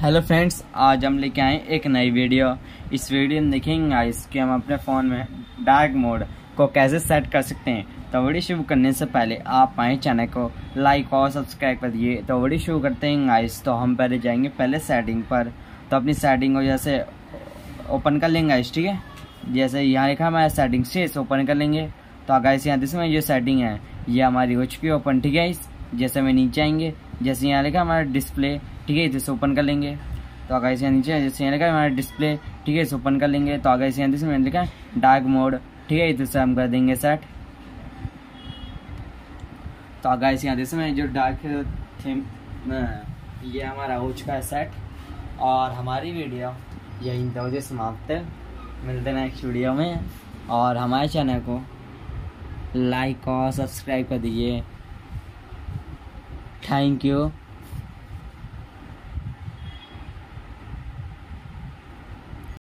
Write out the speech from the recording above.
Hello friends, आज हम लेके आए एक नई वीडियो। इस वीडियो में देखेंगे गाइस कि हम अपने फ़ोन में डार्क मोड को कैसे सेट कर सकते हैं। तो वीडियो शुरू करने से पहले आप हमारे चैनल को लाइक और सब्सक्राइब कर दिए तो वीडियो शुरू करते हैं गाइस तो हम पहले जाएँगे पहले सेटिंग पर। तो अपनी सेटिंग को जैसे ओपन कर लेंगे गाइस ठीक है? जैसे यहाँ लिखा हमारा सेटिंग से ओपन कर लेंगे। तो गाइस यहाँ जिसमें जो सेटिंग है। ये हमारी हो चुकी है ओपन, ठीक है? जैसे हमें नीचे आएँगे। जैसे यहाँ लिखा हमारा डिस्प्ले ठीक है इसे ओपन कर लेंगे। तो अगर इसे नीचे जैसे यहाँ लिखा है, हमारा डिस्प्ले ठीक है, इसे ओपन कर लेंगे। तो अगर इसे यहाँ मैंने लिखा है डार्क मोड ठीक है, इधर से हम कर देंगे सेट तो आगे इसे यहाँ में जो डार्क थीम ये हमारा हो चुका है सेट और हमारी वीडियो यही तो समाप्त मिलते हैं नेक्स्ट वीडियो में। और हमारे चैनल को लाइक और सब्सक्राइब कर दीजिए। Thank you